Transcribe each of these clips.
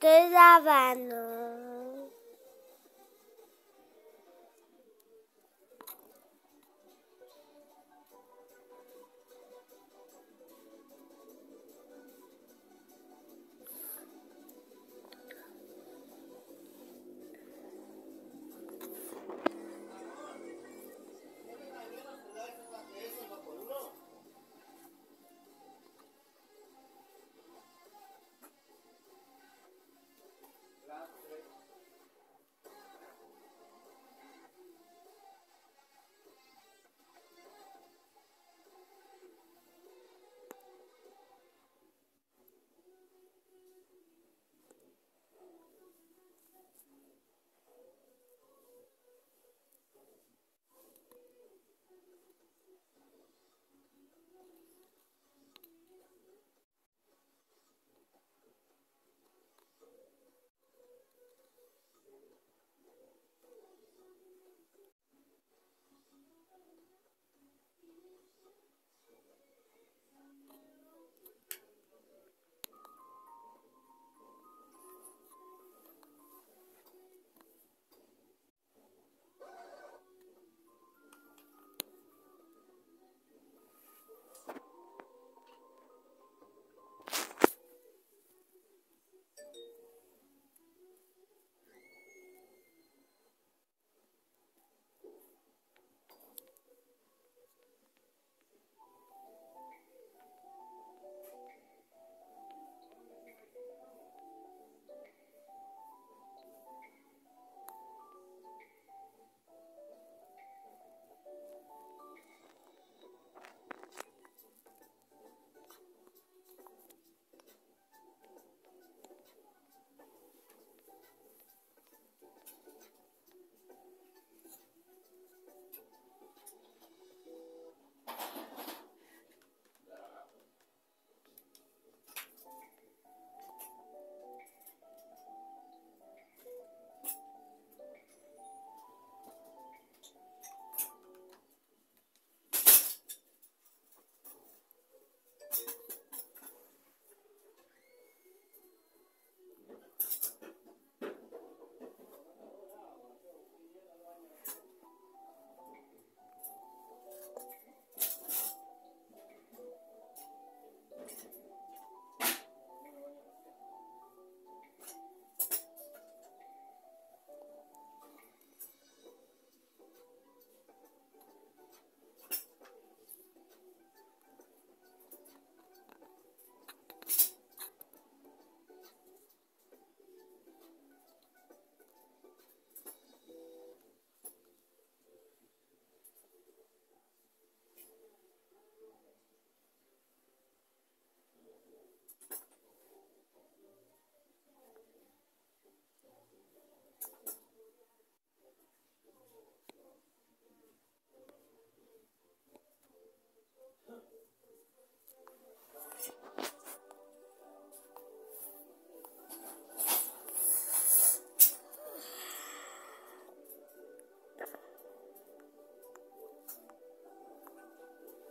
dois habanos.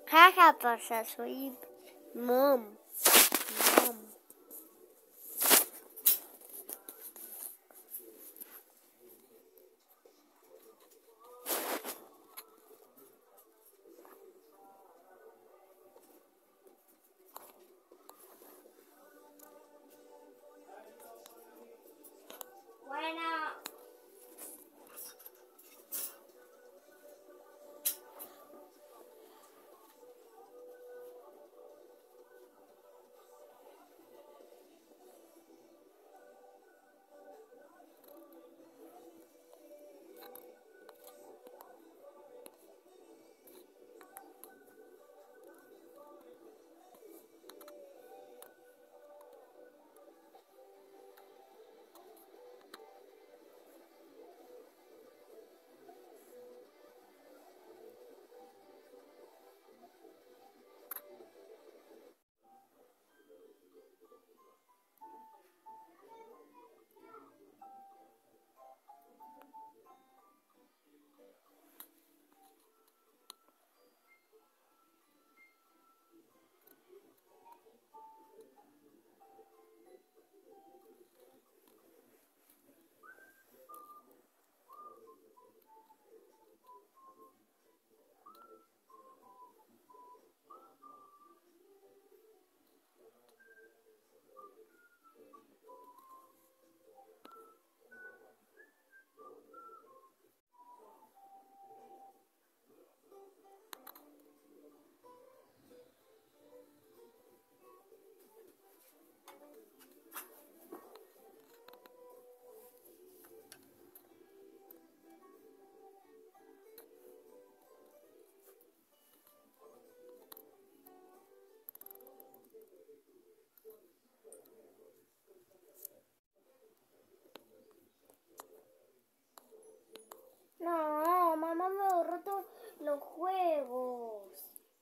Kakapasas, we mom.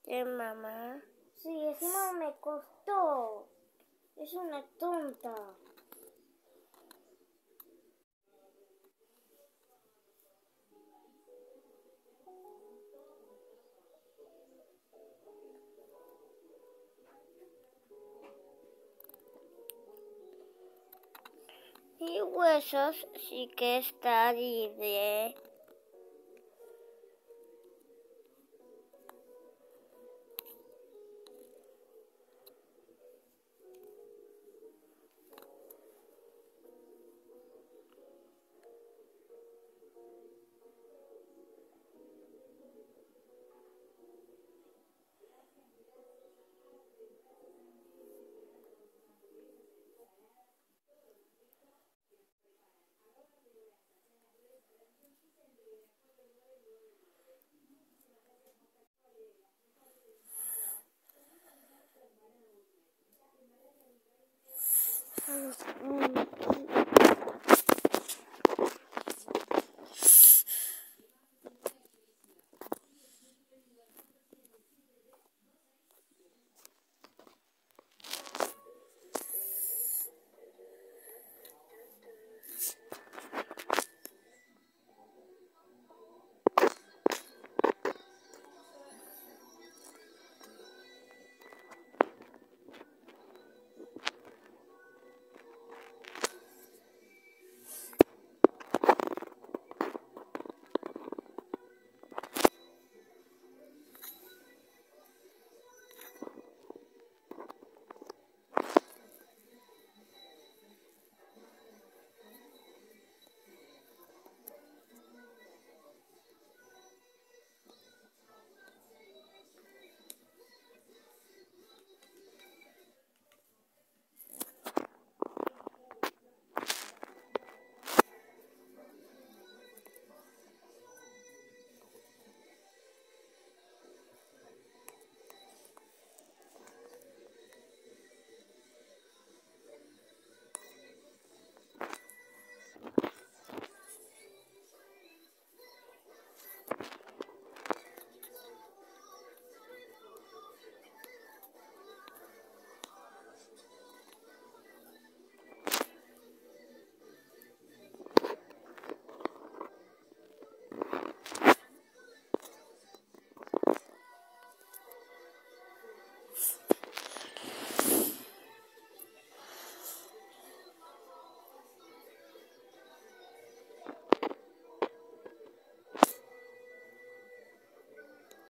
¿Qué mamá? Sí, encima me costó. Es una tonta. Y huesos sí que está libre. Mm.